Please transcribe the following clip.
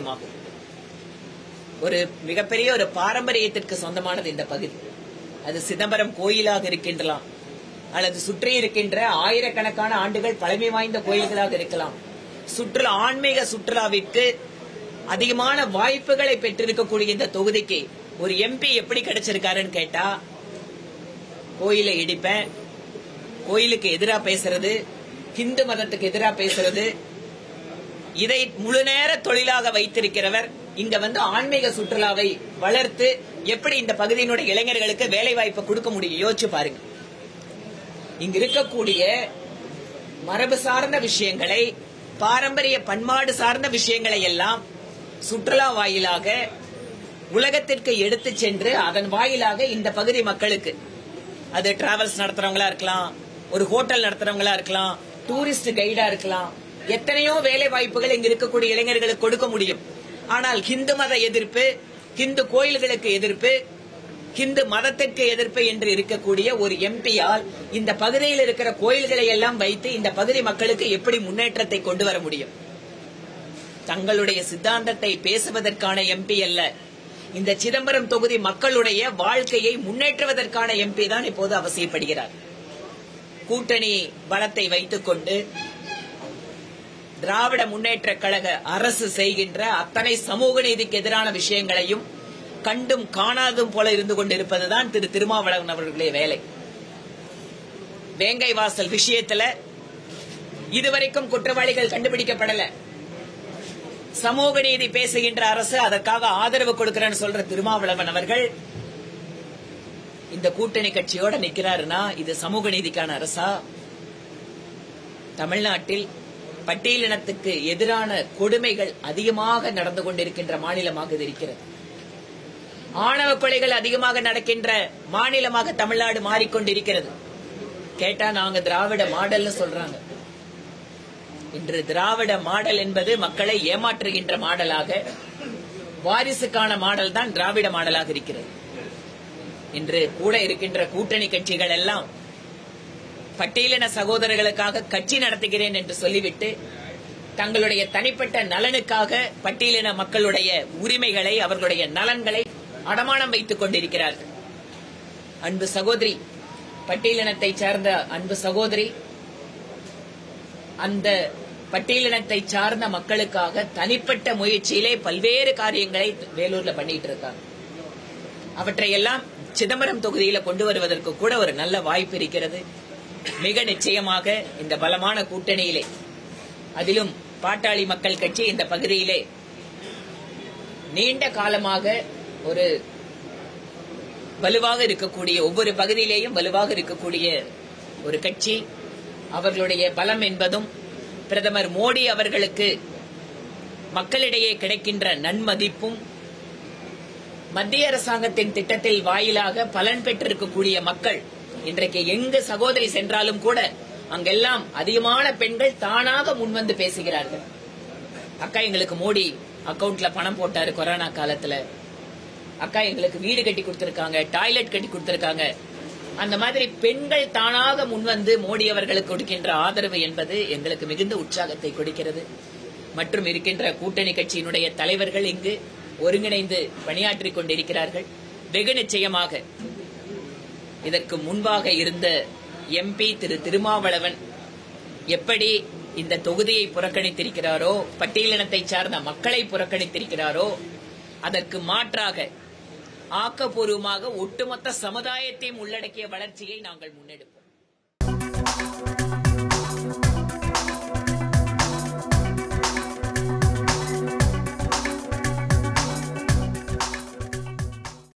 சொந்தமாகும் ஒரு மிகப்பெரிய ஒரு பாரம்பரியத்திற்கு சொந்தமானது இந்த பகுதி. அது சிதம்பரம் கோயிலாக இருக்கின்றலாம். அல்லது சுற்றி இருக்கின்ற ஆயிரக்கணக்கான ஆண்டுகள் பழமை வாய்ந்த கோயில்களாக இருக்கலாம். சுற்றுலா ஆன்மீக சுற்றுலாவிற்கு அதிகமான வாய்ப்புகளை பெற்றிருக்கக்கூடிய இந்த தொகுதிக்கு ஒரு எம்பி எப்படி கிடைச்சிருக்காருன்னு கேட்டா கோயிலை இடிப்பேன் கோயிலுக்கு எதிரா பேசுறது ஹிந்து மதத்துக்கு எதிரா பேசுறது இதை முழு நேர தொழிலாக வைத்திருக்கிறவர். இங்க வந்து ஆன்மீக சுற்றுலாவை வளர்த்து எப்படி இந்த பகுதியினுடைய இளைஞர்களுக்கு வேலை வாய்ப்பு கொடுக்க முடியும்? யோசிச்சு பாருங்க. இங்க இருக்கக்கூடிய மரபு சார்ந்த விஷயங்களை பாரம்பரிய பண்பாடு சார்ந்த விஷயங்களை எல்லாம் சுற்றுலா வாயிலாக உலகத்திற்கு எடுத்து சென்று அதன் வாயிலாக இந்த பகுதி மக்களுக்கு அது டிராவல்ஸ் நடத்துறவங்களா இருக்கலாம் ஒரு ஹோட்டல் நடத்துறவங்களா இருக்கலாம் டூரிஸ்ட் கைடா இருக்கலாம் எத்தனையோ வேலை வாய்ப்புகள் இங்கு இருக்கக்கூடிய இளைஞர்களுக்கு கொடுக்க முடியும். ஆனால் ஹிந்து மத எதிர்ப்பு ஹிந்து கோயில்களுக்கு எதிர்ப்பு ஹிந்து மதத்திற்கு எதிர்ப்பு என்று இருக்கக்கூடிய ஒரு எம்பியால் இந்த பகுதியில் இருக்கிற கோயில்களை எல்லாம் வைத்து இந்த பகுதி மக்களுக்கு எப்படி முன்னேற்றத்தை கொண்டு வர முடியும்? தங்களுடைய சித்தாந்தத்தை பேசுவதற்கான எம்பி அல்ல. இந்த சிதம்பரம் தொகுதி மக்களுடைய வாழ்க்கையை முன்னேற்றுவதற்கான எம்பி தான் இப்போது அவசியப்படுகிறார். கூட்டணி பலத்தை வைத்துக் கொண்டு திராவிட முன்னேற்ற கழக அரசு செய்கின்ற அத்தனை சமூக நீதிக்கு எதிரான விஷயங்களையும் கண்டும் காணாதும் போல இருந்து கொண்டிருப்பதுதான் திரு திருமாவளவன் அவர்களுடைய வேலை. வேங்கை வாசல் விஷயத்துல இதுவரைக்கும் குற்றவாளிகள் கண்டுபிடிக்கப்படல. சமூக நீதி பேசுகின்ற அரசு அதற்காக ஆதரவு கொடுக்கிறேன்னு சொல்ற திருமாவளவன் அவர்கள் இந்த கூட்டணி கட்சியோட நிக்கிறாருன்னா இது சமூக நீதிக்கான அரசா? தமிழ்நாட்டில் பட்டியலினத்துக்கு எதிரான கொடுமைகள் அதிகமாக நடந்து கொண்டிருக்கின்ற மாநிலமாக இது இருக்கிறது. ஆணவ கொலைகள் அதிகமாக நடக்கின்ற மாநிலமாக தமிழ்நாடு மாறிக்கொண்டிருக்கிறது. கேட்டா நாங்க திராவிட மாடல்னு சொல்றாங்க. இன்று திராவிட மாடல் என்பது மக்களை ஏமாற்றுகின்ற மாடலாக வாரிசுக்கான மாடல் தான் திராவிட மாடலாக இருக்கிறது. இன்று கூட இருக்கின்ற கூட்டணி கட்சிகள் எல்லாம் பட்டியலின சகோதரர்களுக்காக கட்சி நடத்துகிறேன் என்று சொல்லிவிட்டு தங்களுடைய தனிப்பட்ட நலனுக்காக பட்டியலின மக்களுடைய உரிமைகளை அவர்களுடைய நலன்களை அடமானம் வைத்துக் கொண்டிருக்கிறார்கள். அன்பு சகோதரி பட்டியலினத்தை சார்ந்த அன்பு சகோதரி அந்த பட்டியலினத்தை சார்ந்த மக்களுக்காக தனிப்பட்ட முயற்சியிலே பல்வேறு காரியங்களை வேலூர்ல பண்ணிட்டு இருக்காங்க. அவற்றையெல்லாம் சிதம்பரம் தொகுதியில கொண்டு வருவதற்கு கூட ஒரு நல்ல வாய்ப்பு இருக்கிறது. மிக நிச்சயமாக இந்த பலமான கூட்டணியிலே அதிலும் பாட்டாளி மக்கள் கட்சி இந்த பகுதியிலே நீண்ட காலமாக ஒரு வலுவாக இருக்கக்கூடிய ஒவ்வொரு பகுதியிலேயும் வலுவாக இருக்கக்கூடிய ஒரு கட்சி. அவர்களுடைய பலம் என்பதும் பிரதமர் மோடி அவர்களுக்கு மக்களிடையே கிடைக்கின்ற நன்மதிப்பும் மத்திய அரசாங்கத்தின் திட்டத்தில் வாயிலாக பலன் பெற்றிருக்கக்கூடிய மக்கள் இன்றைக்கு எங்கு சகோதரி சென்றாலும் கூட அங்கெல்லாம் அதிகமான பெண்கள் தானாக முன்வந்து பேசுகிறார்கள். அக்கா எங்களுக்கு மோடி அக்கவுண்ட்ல பணம் போட்டாரு கொரோனா காலத்துல. அக்கா எங்களுக்கு வீடு கட்டி கொடுத்திருக்காங்க டாய்லெட் கட்டி கொடுத்திருக்காங்க. அந்த மாதிரி பெண்கள் தானாக முன்வந்து மோடி அவர்களுக்கு கொடுக்கின்ற ஆதரவு என்பது எங்களுக்கு மிகுந்த உற்சாகத்தை கொடுக்கிறது. மற்றும் இருக்கின்ற கூட்டணி கட்சியினுடைய தலைவர்கள் இங்கு ஒருங்கிணைந்து பணியாற்றிக் கொண்டிருக்கிறார்கள். வெகு நிச்சயமாக இதற்கு முன்பாக இருந்த எம்பி திரு திருமாவளவன் எப்படி இந்த தொகுதியை புறக்கணித்திருக்கிறாரோ பட்டியலினத்தை சார்ந்த மக்களை புறக்கணித்திருக்கிறாரோ அதற்கு மாற்றாக ஆக்கப்பூர்வமாக ஒட்டுமொத்த சமுதாயத்தையும் உள்ளடக்கிய வளர்ச்சியை நாங்கள் முன்னெடுப்போம்.